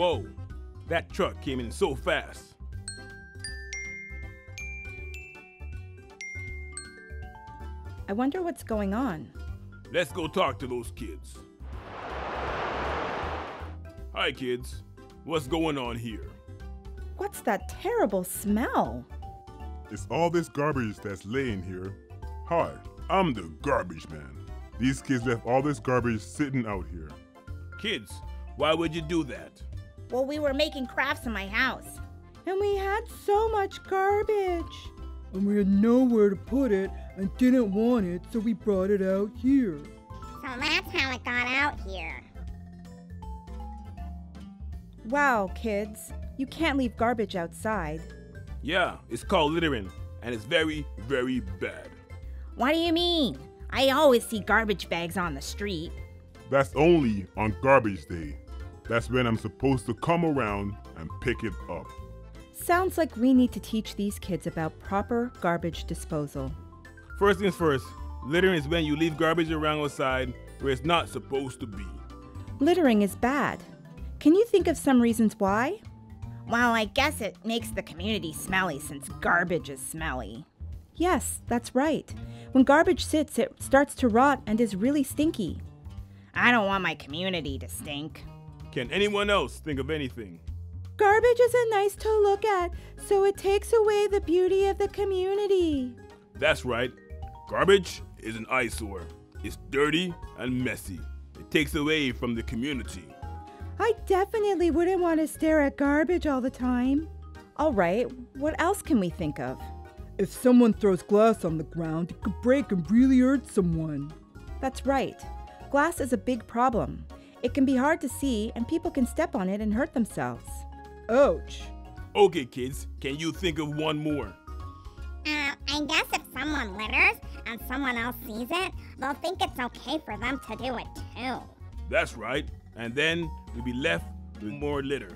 Whoa, that truck came in so fast. I wonder what's going on. Let's go talk to those kids. Hi, kids. What's going on here? What's that terrible smell? It's all this garbage that's laying here. Hi, I'm the garbage man. These kids left all this garbage sitting out here. Kids, why would you do that? Well, we were making crafts in my house. And we had so much garbage. And we had nowhere to put it and didn't want it, so we brought it out here. So that's how it got out here. Wow, kids. You can't leave garbage outside. Yeah, it's called littering, and it's very, very bad. What do you mean? I always see garbage bags on the street. That's only on garbage day. That's when I'm supposed to come around and pick it up. Sounds like we need to teach these kids about proper garbage disposal. First things first, littering is when you leave garbage around outside where it's not supposed to be. Littering is bad. Can you think of some reasons why? Well, I guess it makes the community smelly since garbage is smelly. Yes, that's right. When garbage sits, it starts to rot and is really stinky. I don't want my community to stink. Can anyone else think of anything? Garbage isn't nice to look at, so it takes away the beauty of the community. That's right. Garbage is an eyesore. It's dirty and messy. It takes away from the community. I definitely wouldn't want to stare at garbage all the time. All right, what else can we think of? If someone throws glass on the ground, it could break and really hurt someone. That's right. Glass is a big problem. It can be hard to see, and people can step on it and hurt themselves. Ouch. Okay, kids, can you think of one more? Uh, I guess if someone litters and someone else sees it, they'll think it's okay for them to do it too. That's right. And then we'll be left with more litter.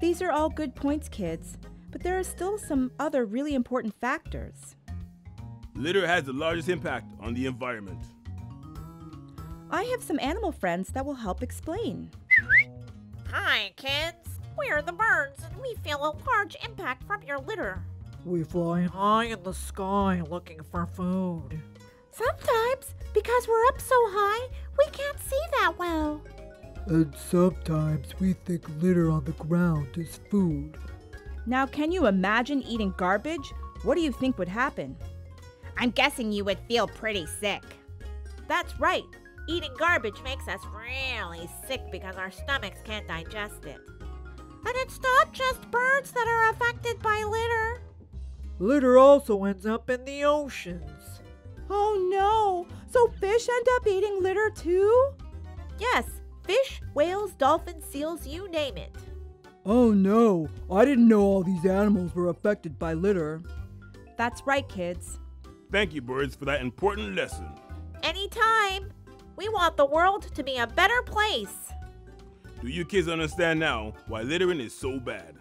These are all good points, kids, but there are still some other really important factors. Litter has the largest impact on the environment. I have some animal friends that will help explain. Hi, kids. We're the birds, and we feel a large impact from your litter. We fly high in the sky looking for food. Sometimes, because we're up so high, we can't see that well. And sometimes we think litter on the ground is food. Now, can you imagine eating garbage? What do you think would happen? I'm guessing you would feel pretty sick. That's right. Eating garbage makes us really sick because our stomachs can't digest it. And it's not just birds that are affected by litter. Litter also ends up in the oceans. Oh no! So fish end up eating litter too? Yes, fish, whales, dolphins, seals, you name it. Oh no, I didn't know all these animals were affected by litter. That's right, kids. Thank you, birds, for that important lesson. Anytime. We want the world to be a better place. Do you kids understand now why littering is so bad?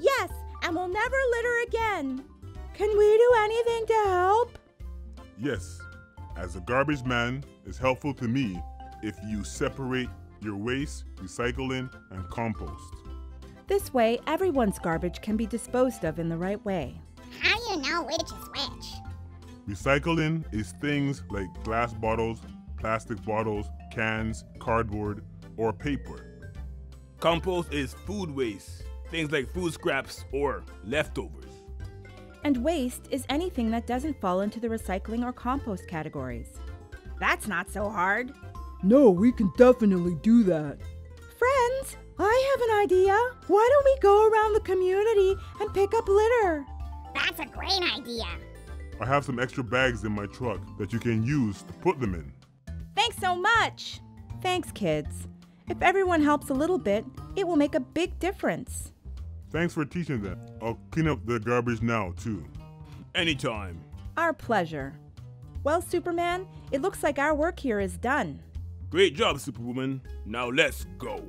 Yes, and we'll never litter again. Can we do anything to help? Yes, as a garbage man, it's helpful to me if you separate your waste, recycling, and compost. This way, everyone's garbage can be disposed of in the right way. How do you know which is which? Recycling is things like glass bottles, plastic bottles, cans, cardboard, or paper. Compost is food waste, things like food scraps or leftovers. And waste is anything that doesn't fall into the recycling or compost categories. That's not so hard. No, we can definitely do that. Friends, I have an idea. Why don't we go around the community and pick up litter? That's a great idea. I have some extra bags in my truck that you can use to put them in. Thanks so much. Thanks, kids. If everyone helps a little bit, it will make a big difference. Thanks for teaching them. I'll clean up the garbage now, too. Anytime. Our pleasure. Well, Superman, it looks like our work here is done. Great job, Superwoman. Now let's go.